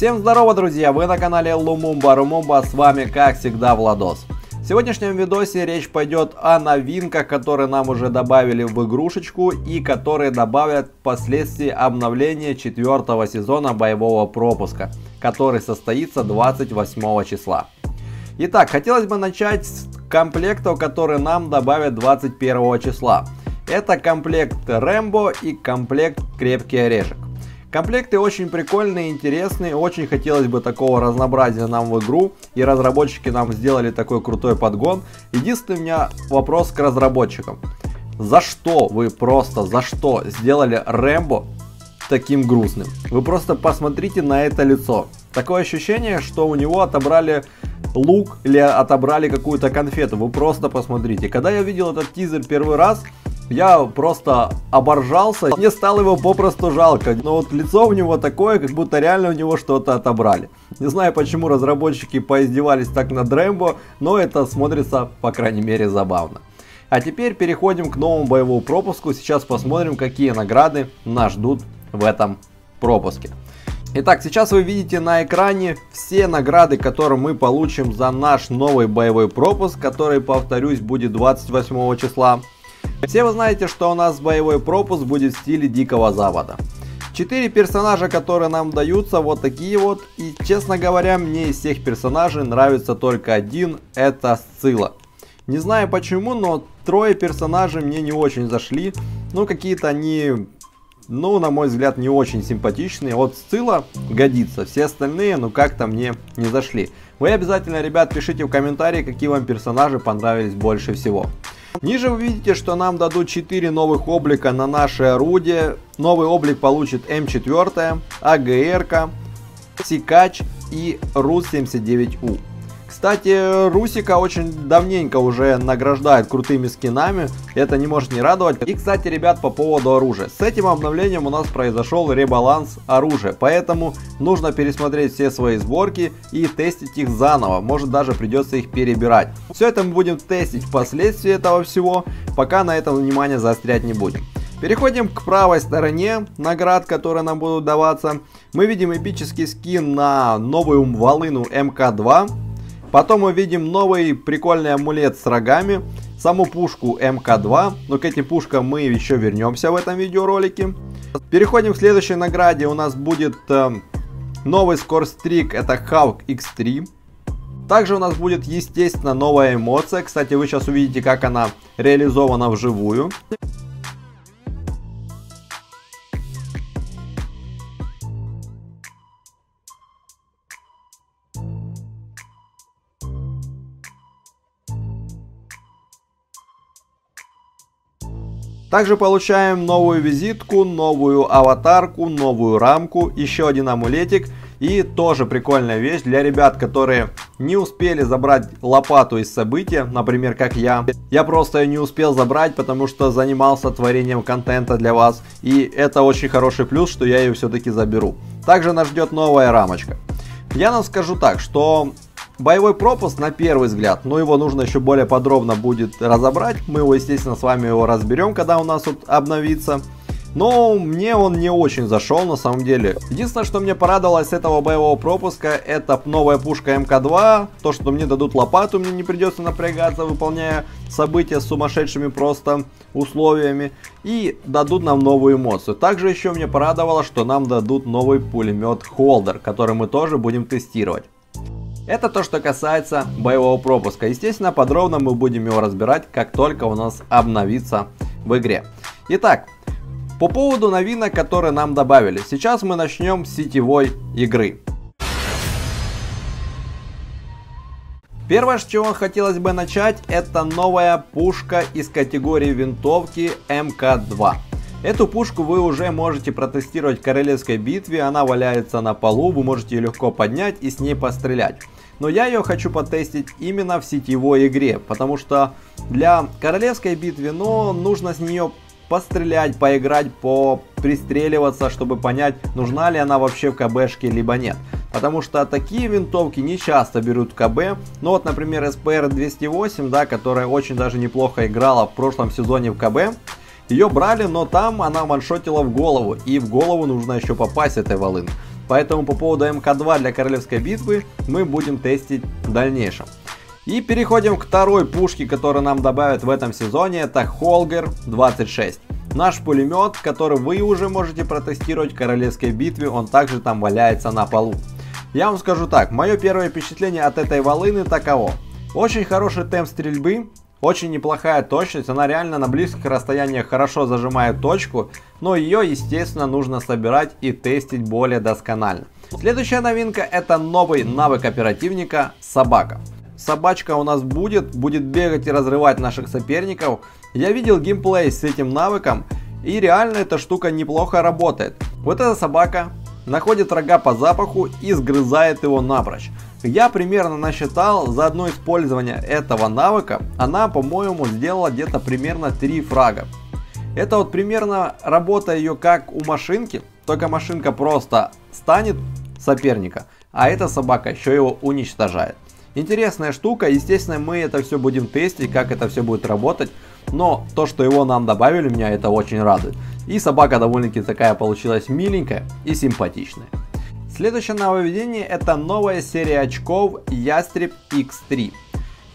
Всем здорово, друзья! Вы на канале Лумумба Румумба, с вами, как всегда, Владос. В сегодняшнем видосе речь пойдет о новинках, которые нам уже добавили в игрушечку и которые добавят впоследствии обновления четвертого сезона боевого пропуска, который состоится 28 числа. Итак, хотелось бы начать с комплектов, которые нам добавят 21 числа. Это комплект Рэмбо и комплект Крепкий Орешек. Комплекты очень прикольные, интересные, очень хотелось бы такого разнообразия нам в игру, и разработчики нам сделали такой крутой подгон. Единственный у меня вопрос к разработчикам. За что вы просто, за что сделали Рэмбо таким грустным? Вы просто посмотрите на это лицо. Такое ощущение, что у него отобрали лук или отобрали какую-то конфету. Вы просто посмотрите. Когда я видел этот тизер первый раз, я просто оборжался, мне стало его попросту жалко. Но вот лицо у него такое, как будто реально у него что-то отобрали. Не знаю, почему разработчики поиздевались так над Рэмбо, но это смотрится, по крайней мере, забавно. А теперь переходим к новому боевому пропуску. Сейчас посмотрим, какие награды нас ждут в этом пропуске. Итак, сейчас вы видите на экране все награды, которые мы получим за наш новый боевой пропуск, который, повторюсь, будет 28 числа. Все вы знаете, что у нас боевой пропуск будет в стиле Дикого Запада. Четыре персонажа, которые нам даются, вот такие вот. И, честно говоря, мне из всех персонажей нравится только один, это Сцилла. Не знаю почему, но трое персонажей мне не очень зашли. Ну, какие-то они, ну, на мой взгляд, не очень симпатичные. Вот Сцилла годится, все остальные, ну, как-то мне не зашли. Вы обязательно, ребят, пишите в комментарии, какие вам персонажи понравились больше всего. Ниже вы видите, что нам дадут 4 новых облика на наше орудие. Новый облик получит М4, АГР, Сикач и РУС-79У. Кстати, Русика очень давненько уже награждает крутыми скинами, это не может не радовать. И, кстати, ребят, по поводу оружия. С этим обновлением у нас произошел ребаланс оружия, поэтому нужно пересмотреть все свои сборки и тестить их заново, может даже придется их перебирать. Все это мы будем тестить впоследствии этого всего, пока на этом внимание заострять не будем. Переходим к правой стороне наград, которые нам будут даваться. Мы видим эпический скин на новую волыну МК-2. Потом мы видим новый прикольный амулет с рогами, саму пушку МК-2, но к этим пушкам мы еще вернемся в этом видеоролике. Переходим к следующей награде, у нас будет э, новый скорстрик, это Hawk X3. Также у нас будет, естественно, новая эмоция, кстати, вы сейчас увидите, как она реализована вживую. Также получаем новую визитку, новую аватарку, новую рамку, еще один амулетик. И тоже прикольная вещь для ребят, которые не успели забрать лопату из события, например, как я. Я просто ее не успел забрать, потому что занимался творением контента для вас. И это очень хороший плюс, что я ее все-таки заберу. Также нас ждет новая рамочка. Я нам скажу так, что Боевой пропуск на первый взгляд, но его нужно еще более подробно будет разобрать. Мы его, естественно, с вами его разберем, когда у нас тут обновится. Но мне он не очень зашел на самом деле. Единственное, что мне порадовалось с этого боевого пропуска, это новая пушка МК-2. То, что мне дадут лопату, мне не придется напрягаться, выполняя события с сумасшедшими просто условиями. И дадут нам новую эмоцию. Также еще мне порадовало, что нам дадут новый пулемет Холдер, который мы тоже будем тестировать. Это то, что касается боевого пропуска. Естественно, подробно мы будем его разбирать, как только у нас обновится в игре. Итак, по поводу новинок, которые нам добавили. Сейчас мы начнем с сетевой игры. Первое, с чего хотелось бы начать, это новая пушка из категории винтовки МК-2. Эту пушку вы уже можете протестировать в королевской битве, она валяется на полу, вы можете ее легко поднять и с ней пострелять но я ее хочу потестить именно в сетевой игре, потому что для королевской битвы, ну, нужно с нее пострелять, поиграть, по пристреливаться, чтобы понять, нужна ли она вообще в КБшке, либо нет. Потому что такие винтовки не часто берут в КБ. Ну вот, например, SPR 208, да, которая очень даже неплохо играла в прошлом сезоне в КБ. Ее брали, но там она ваншотила в голову. И в голову нужно еще попасть этой волын. Поэтому по поводу МК-2 для королевской битвы мы будем тестить в дальнейшем. И переходим к второй пушке, которую нам добавят в этом сезоне. Это Холгер 26. Наш пулемет, который вы уже можете протестировать в королевской битве, он также там валяется на полу. Я вам скажу так, мое первое впечатление от этой волыны таково. Очень хороший темп стрельбы, очень неплохая точность, она реально на близких расстояниях хорошо зажимает точку, но ее, естественно, нужно собирать и тестить более досконально. Следующая новинка это новый навык оперативника собака. Собачка у нас будет, будет бегать и разрывать наших соперников. Я видел геймплей с этим навыком, и реально эта штука неплохо работает. Вот эта собака находит врага по запаху и сгрызает его напрочь. Я примерно насчитал за одно использование этого навыка, она, по-моему, сделала где-то примерно 3 фрага. Это вот примерно работа ее как у машинки, только машинка просто станет соперника, а эта собака еще его уничтожает. Интересная штука, естественно мы это все будем тестить, как это все будет работать, но то, что его нам добавили, меня это очень радует. И собака довольно-таки такая получилась миленькая и симпатичная. Следующее нововведение это новая серия очков Ястреб X3.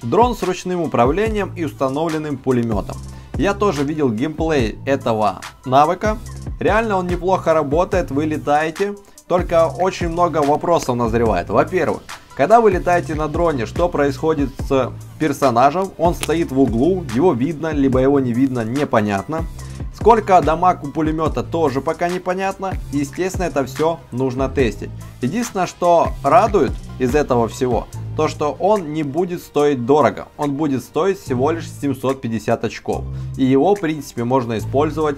Дрон с ручным управлением и установленным пулеметом. Я тоже видел геймплей этого навыка. Реально он неплохо работает, вы летаете, только очень много вопросов назревает. Во-первых, когда вы летаете на дроне, что происходит с персонажем? Он стоит в углу, его видно, либо его не видно, непонятно. Сколько дамаг у пулемета тоже пока непонятно. Естественно, это все нужно тестить. Единственное, что радует из этого всего, то что он не будет стоить дорого. Он будет стоить всего лишь 750 очков. И его, в принципе, можно использовать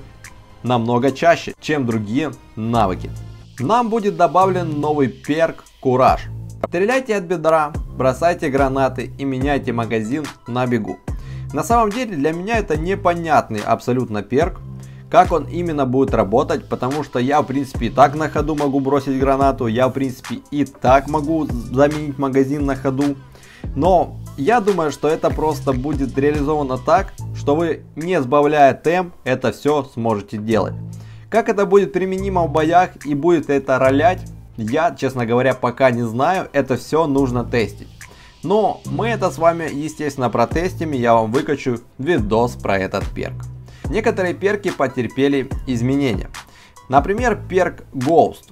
намного чаще, чем другие навыки. Нам будет добавлен новый перк Кураж. Стреляйте от бедра, бросайте гранаты и меняйте магазин на бегу. На самом деле для меня это непонятный абсолютно перк, как он именно будет работать, потому что я в принципе и так на ходу могу бросить гранату, я в принципе и так могу заменить магазин на ходу. Но я думаю, что это просто будет реализовано так, что вы не сбавляя темп это все сможете делать. Как это будет применимо в боях и будет это ролять, я, честно говоря, пока не знаю, это все нужно тестить. Но мы это с вами, естественно, протестим, и я вам выкачу видос про этот перк некоторые перки потерпели изменения. Например, перк Ghost.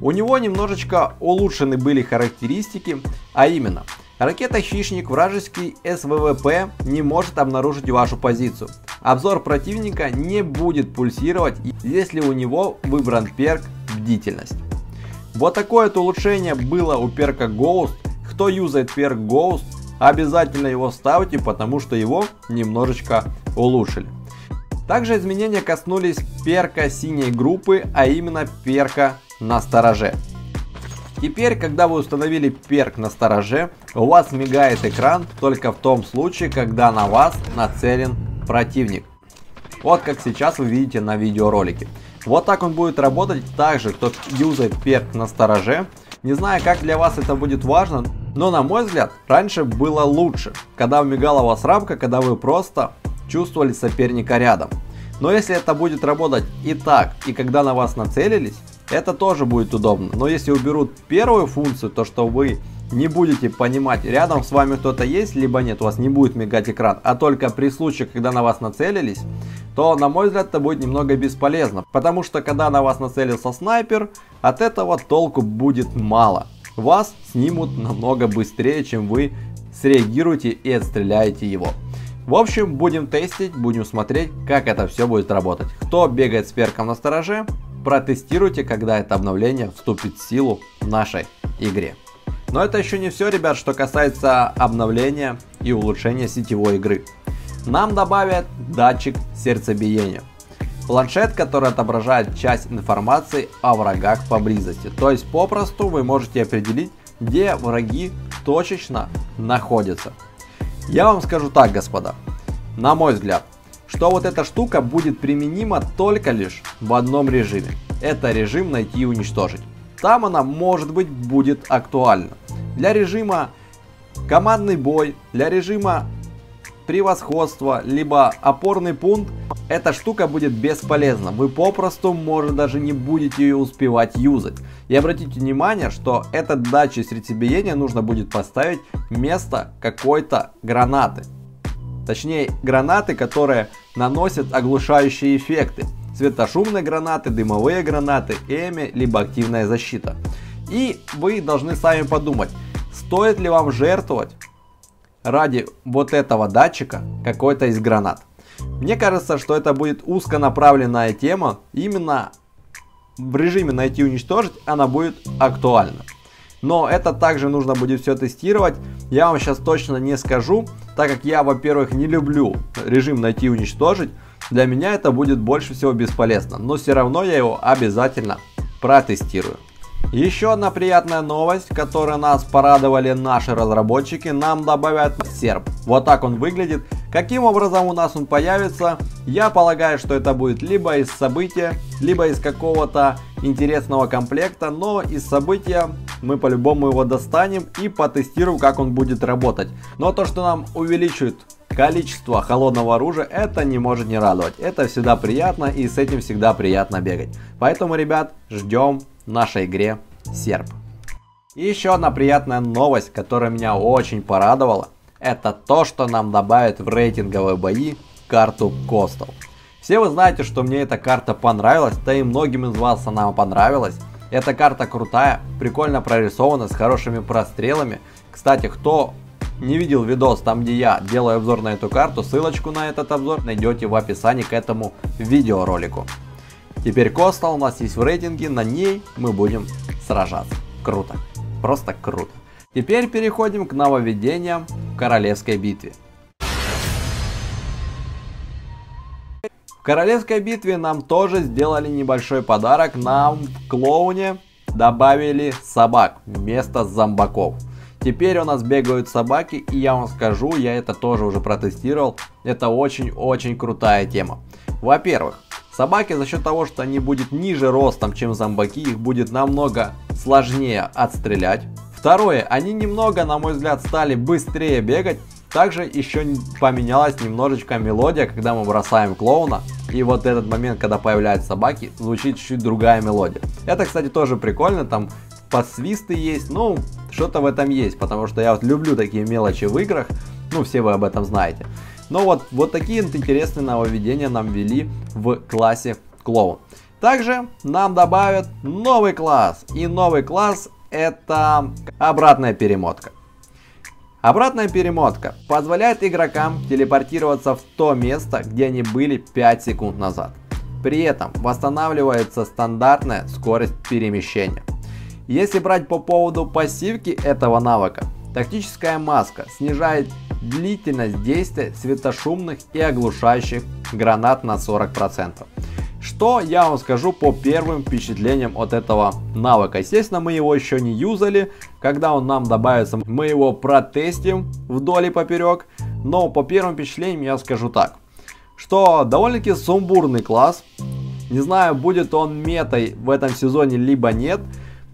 У него немножечко улучшены были характеристики, а именно, ракета-хищник вражеский СВВП не может обнаружить вашу позицию. Обзор противника не будет пульсировать, если у него выбран перк Бдительность. Вот такое вот улучшение было у перка Ghost. Кто юзает перк Ghost, обязательно его ставьте, потому что его немножечко улучшили. Также изменения коснулись перка синей группы, а именно перка на стороже. Теперь, когда вы установили перк на стороже, у вас мигает экран только в том случае, когда на вас нацелен противник. Вот как сейчас вы видите на видеоролике. Вот так он будет работать также, кто юзает перк на стороже. Не знаю, как для вас это будет важно, но на мой взгляд, раньше было лучше, когда мигала у вас рамка, когда вы просто чувствовали соперника рядом. Но если это будет работать и так, и когда на вас нацелились, это тоже будет удобно. Но если уберут первую функцию, то что вы не будете понимать, рядом с вами кто-то есть, либо нет, у вас не будет мигать экран, а только при случае, когда на вас нацелились, то, на мой взгляд, это будет немного бесполезно. Потому что, когда на вас нацелился снайпер, от этого толку будет мало. Вас снимут намного быстрее, чем вы среагируете и отстреляете его. В общем, будем тестить, будем смотреть, как это все будет работать. Кто бегает с перком на стороже, протестируйте, когда это обновление вступит в силу в нашей игре. Но это еще не все, ребят, что касается обновления и улучшения сетевой игры. Нам добавят датчик сердцебиения. Планшет, который отображает часть информации о врагах поблизости. То есть попросту вы можете определить, где враги точечно находятся. Я вам скажу так, господа, на мой взгляд, что вот эта штука будет применима только лишь в одном режиме. Это режим найти и уничтожить. Там она может быть будет актуальна. Для режима командный бой, для режима превосходства, либо опорный пункт, эта штука будет бесполезна. Вы попросту, может, даже не будете ее успевать юзать. И обратите внимание, что этот датчик сердцебиения нужно будет поставить вместо какой-то гранаты. Точнее, гранаты, которые наносят оглушающие эффекты. Светошумные гранаты, дымовые гранаты, эми, либо активная защита. И вы должны сами подумать, стоит ли вам жертвовать ради вот этого датчика какой-то из гранат. Мне кажется, что это будет узконаправленная тема, именно в режиме найти и уничтожить она будет актуальна. Но это также нужно будет все тестировать. Я вам сейчас точно не скажу, так как я, во-первых, не люблю режим найти и уничтожить. Для меня это будет больше всего бесполезно. Но все равно я его обязательно протестирую. Еще одна приятная новость, которой нас порадовали наши разработчики, нам добавят серп. Вот так он выглядит. Каким образом у нас он появится, я полагаю, что это будет либо из события, либо из какого-то интересного комплекта, но из события мы по-любому его достанем и потестируем, как он будет работать. Но то, что нам увеличивает количество холодного оружия, это не может не радовать. Это всегда приятно и с этим всегда приятно бегать. Поэтому, ребят, ждем нашей игре серп. И еще одна приятная новость, которая меня очень порадовала это то, что нам добавят в рейтинговые бои карту Костов. Все вы знаете, что мне эта карта понравилась, да и многим из вас она понравилась. Эта карта крутая, прикольно прорисована, с хорошими прострелами. Кстати, кто не видел видос там, где я делаю обзор на эту карту, ссылочку на этот обзор найдете в описании к этому видеоролику. Теперь Коста у нас есть в рейтинге, на ней мы будем сражаться. Круто. Просто круто. Теперь переходим к нововведениям в королевской битве. В королевской битве нам тоже сделали небольшой подарок. Нам в клоуне добавили собак вместо зомбаков. Теперь у нас бегают собаки, и я вам скажу, я это тоже уже протестировал. Это очень-очень крутая тема. Во-первых, собаки за счет того, что они будут ниже ростом, чем зомбаки, их будет намного сложнее отстрелять. Второе, они немного, на мой взгляд, стали быстрее бегать. Также еще поменялась немножечко мелодия, когда мы бросаем клоуна. И вот этот момент, когда появляются собаки, звучит чуть-чуть другая мелодия. Это, кстати, тоже прикольно, там подсвисты есть, ну, что-то в этом есть, потому что я вот люблю такие мелочи в играх, ну, все вы об этом знаете. Но вот, вот такие интересные нововведения нам ввели в классе клоун. Также нам добавят новый класс, и новый класс это обратная перемотка. Обратная перемотка позволяет игрокам телепортироваться в то место, где они были 5 секунд назад. При этом восстанавливается стандартная скорость перемещения. Если брать по поводу пассивки этого навыка, тактическая маска снижает длительность действия светошумных и оглушающих гранат на 40%. Что я вам скажу по первым впечатлениям от этого навыка. Естественно, мы его еще не юзали. Когда он нам добавится, мы его протестим вдоль и поперек. Но по первым впечатлениям я скажу так. Что довольно-таки сумбурный класс. Не знаю, будет он метой в этом сезоне, либо нет.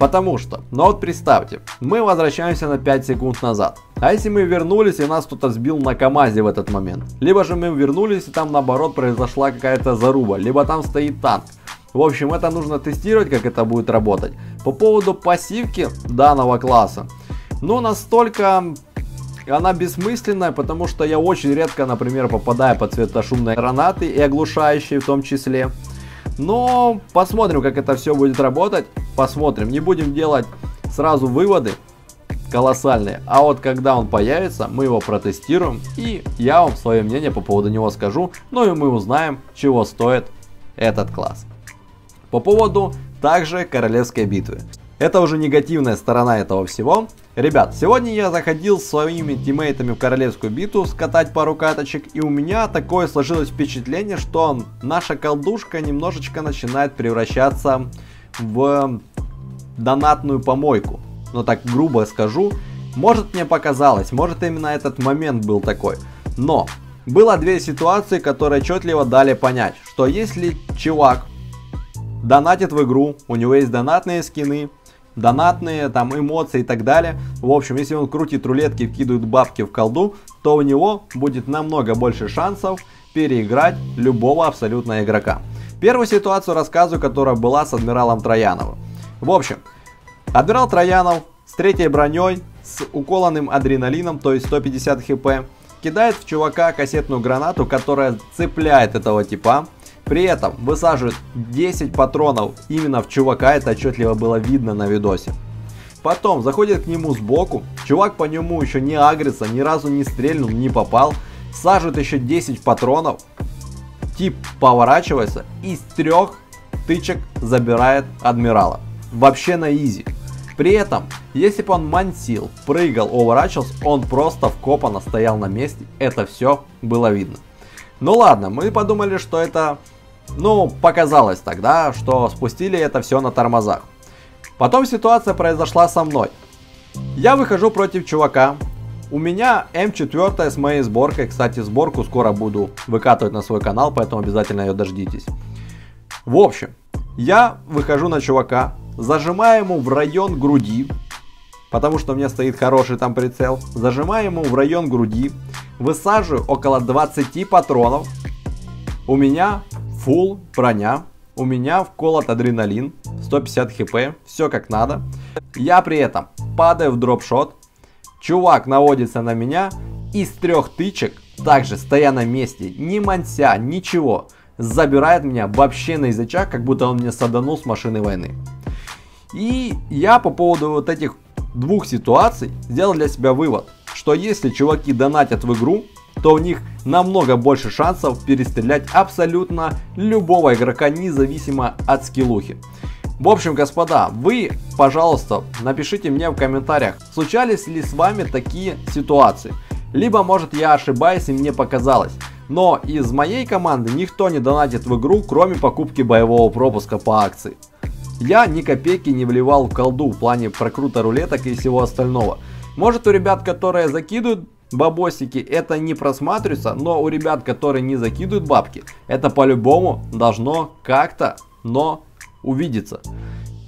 Потому что, ну вот представьте, мы возвращаемся на 5 секунд назад. А если мы вернулись и нас кто-то сбил на КамАЗе в этот момент? Либо же мы вернулись и там наоборот произошла какая-то заруба, либо там стоит танк. В общем, это нужно тестировать, как это будет работать. По поводу пассивки данного класса. Ну, настолько она бессмысленная, потому что я очень редко, например, попадаю под светошумные гранаты и оглушающие в том числе. Но посмотрим, как это все будет работать. Посмотрим. Не будем делать сразу выводы колоссальные. А вот когда он появится, мы его протестируем. И я вам свое мнение по поводу него скажу. Ну и мы узнаем, чего стоит этот класс. По поводу также королевской битвы. Это уже негативная сторона этого всего. Ребят, сегодня я заходил с своими тиммейтами в королевскую битву скатать пару каточек, и у меня такое сложилось впечатление, что наша колдушка немножечко начинает превращаться в донатную помойку. Но так грубо скажу, может мне показалось, может именно этот момент был такой. Но было две ситуации, которые отчетливо дали понять, что если чувак донатит в игру, у него есть донатные скины, донатные там эмоции и так далее. В общем, если он крутит рулетки, вкидывает бабки в колду, то у него будет намного больше шансов переиграть любого абсолютно игрока. Первую ситуацию рассказываю, которая была с адмиралом Трояновым. В общем, адмирал Троянов с третьей броней, с уколанным адреналином, то есть 150 хп, кидает в чувака кассетную гранату, которая цепляет этого типа. При этом высаживает 10 патронов именно в чувака, это отчетливо было видно на видосе. Потом заходит к нему сбоку, чувак по нему еще не агрится, ни разу не стрельнул, не попал. Саживает еще 10 патронов, тип поворачивается и с трех тычек забирает адмирала. Вообще на изи. При этом, если бы он мансил, прыгал, уворачивался, он просто вкопанно стоял на месте. Это все было видно. Ну ладно, мы подумали, что это, ну, показалось тогда, что спустили это все на тормозах. Потом ситуация произошла со мной. Я выхожу против чувака. У меня М4 с моей сборкой. Кстати, сборку скоро буду выкатывать на свой канал, поэтому обязательно ее дождитесь. В общем, я выхожу на чувака, зажимаю ему в район груди, потому что у меня стоит хороший там прицел. Зажимаю ему в район груди, высаживаю около 20 патронов. У меня full броня, у меня вколот адреналин, 150 хп, все как надо. Я при этом падаю в дропшот, чувак наводится на меня, из трех тычек, также стоя на месте, ни манся, ничего, забирает меня вообще на язычок, как будто он мне саданул с машины войны. И я по поводу вот этих двух ситуаций сделал для себя вывод, что если чуваки донатят в игру, то у них намного больше шансов перестрелять абсолютно любого игрока, независимо от скиллухи. В общем, господа, вы, пожалуйста, напишите мне в комментариях, случались ли с вами такие ситуации. Либо, может, я ошибаюсь и мне показалось. Но из моей команды никто не донатит в игру, кроме покупки боевого пропуска по акции. Я ни копейки не вливал в колду в плане прокрута рулеток и всего остального. Может у ребят, которые закидывают бабосики, это не просматривается, но у ребят, которые не закидывают бабки, это по-любому должно как-то, но увидеться.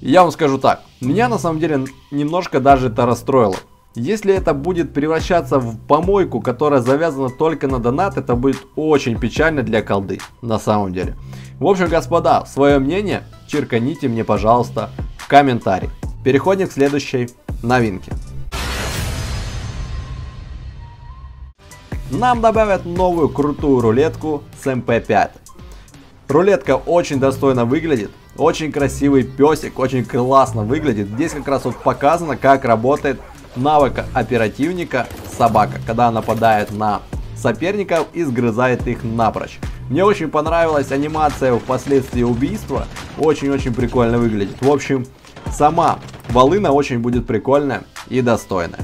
я вам скажу так, меня на самом деле немножко даже это расстроило. Если это будет превращаться в помойку, которая завязана только на донат, это будет очень печально для колды, на самом деле. В общем, господа, свое мнение чирканите мне, пожалуйста, в комментарии. Переходим к следующей новинке. Нам добавят новую крутую рулетку с МП5. Рулетка очень достойно выглядит, очень красивый песик, очень классно выглядит. Здесь как раз вот показано, как работает навык оперативника собака, когда нападает на соперников и сгрызает их напрочь. Мне очень понравилась анимация впоследствии убийства, очень-очень прикольно выглядит. В общем, сама волына очень будет прикольная и достойная.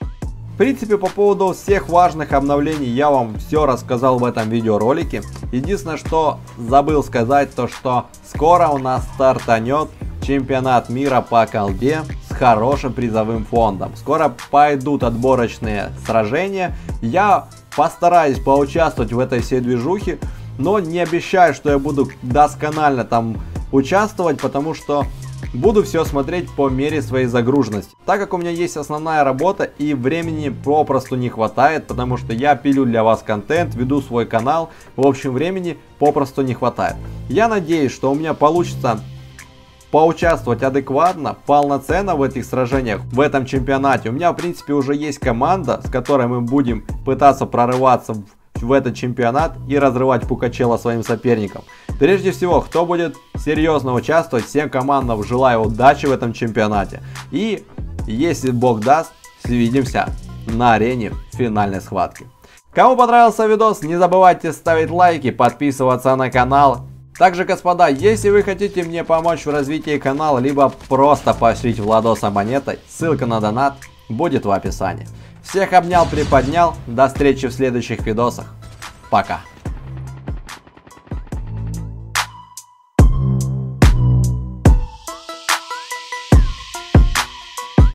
В принципе, по поводу всех важных обновлений я вам все рассказал в этом видеоролике. Единственное, что забыл сказать, то что скоро у нас стартанет чемпионат мира по колде хорошим призовым фондом. Скоро пойдут отборочные сражения. Я постараюсь поучаствовать в этой всей движухе, но не обещаю, что я буду досконально там участвовать, потому что Буду все смотреть по мере своей загруженности. Так как у меня есть основная работа и времени попросту не хватает, потому что я пилю для вас контент, веду свой канал, в общем времени попросту не хватает. Я надеюсь, что у меня получится поучаствовать адекватно, полноценно в этих сражениях, в этом чемпионате. У меня в принципе уже есть команда, с которой мы будем пытаться прорываться в в этот чемпионат и разрывать Пукачела своим соперникам. Прежде всего, кто будет серьезно участвовать, всем командам желаю удачи в этом чемпионате. И, если бог даст, свидимся на арене финальной схватки. Кому понравился видос, не забывайте ставить лайки, подписываться на канал. Также, господа, если вы хотите мне помочь в развитии канала, либо просто поощрить Владоса монетой, ссылка на донат будет в описании. Всех обнял, приподнял. До встречи в следующих видосах. Пока.